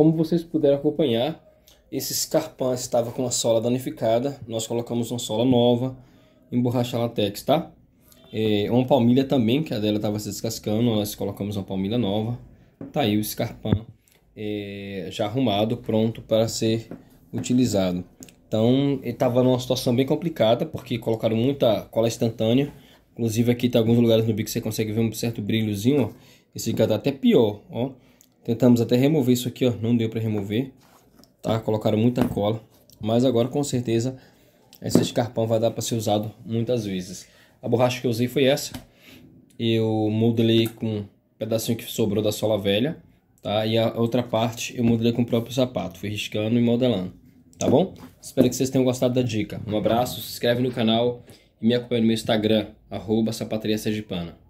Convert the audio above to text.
Como vocês puderam acompanhar, esse Scarpan estava com a sola danificada, nós colocamos uma sola nova em borracha latex, tá? É, uma palmilha também, que a dela estava se descascando, nós colocamos uma palmilha nova. Tá aí o Scarpan é, já arrumado, pronto para ser utilizado. Então, ele estava numa situação bem complicada, porque colocaram muita cola instantânea. Inclusive aqui tem alguns lugares no bico que você consegue ver um certo brilhozinho, ó. Esse aqui tá até pior, ó. Tentamos até remover isso aqui, ó. Não deu para remover, tá? Colocaram muita cola. Mas agora, com certeza, esse escarpão vai dar para ser usado muitas vezes. A borracha que eu usei foi essa. Eu modelei com um pedacinho que sobrou da sola velha, tá? E a outra parte eu modelei com o próprio sapato. Fui riscando e modelando, tá bom? Espero que vocês tenham gostado da dica. Um abraço, se inscreve no canal e me acompanhe no meu Instagram, arroba Sergipana.